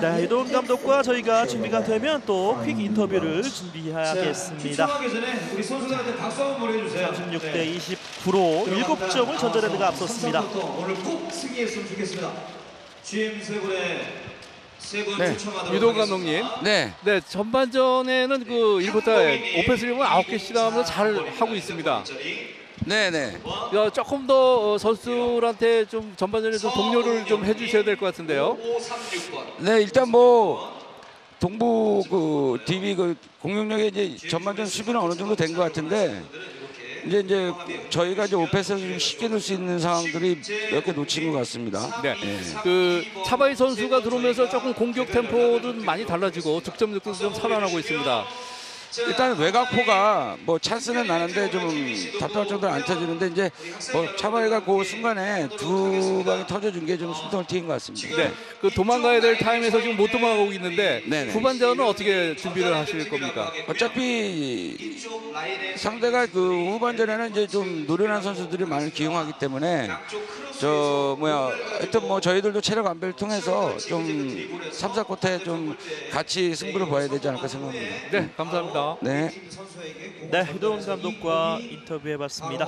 네, 이동 감독과 저희가 준비가 되면 또 퀵 인터뷰를 준비하겠습니다. 추첨하기 전에 우리 선수들한테 박수 한번 보내주세요. 36대 29로 7점을 전자레드가 앞섰습니다. 오늘 꼭 승리했으면 좋겠습니다. GM 세분 네, 유동. 감독님. 네, 네, 전반전에는 그 1쿼터에 오펜스리브는 9개 시도하면서 잘 하고 있습니다. 네, 네. 야, 조금 더 어, 선수들한테 좀 전반전에 좀 동료를 좀 해주셔야 될 것 같은데요. 5536번. 네, 일단 뭐 동부 그 DB 그 공격력에 이제 전반전 수비는 어느 정도 된 것 같은데 이제 이제 저희가 이제 오페스를 좀 쉽게 넣을 수 있는 상황들이 몇 개 놓친 것 같습니다. 네. 예. 그 차바이 선수가 들어오면서 조금 공격 템포도 많이 달라지고 득점력도 좀 살아나고 있습니다. 일단 외곽포가 뭐 찬스는 나는데 좀 답답할 정도로 안 터지는데 이제 뭐 차바이가 그 순간에 두 방이 터져준 게 좀 숨통을 튀긴 것 같습니다. 네, 그 도망가야 될 타임에서 지금 못 도망가고 있는데 네네. 후반전은 어떻게 준비를 하실 겁니까? 어차피 상대가 그 후반전에는 이제 좀 노련한 선수들이 많이 기용하기 때문에 저 뭐야 하여튼 뭐 저희들도 체력 안배를 통해서 좀 3, 4쿼터에 좀 같이 승부를 봐야 되지 않을까 생각합니다. 네, 감사합니다. 네. 네, 이동 감독과 인터뷰해봤습니다.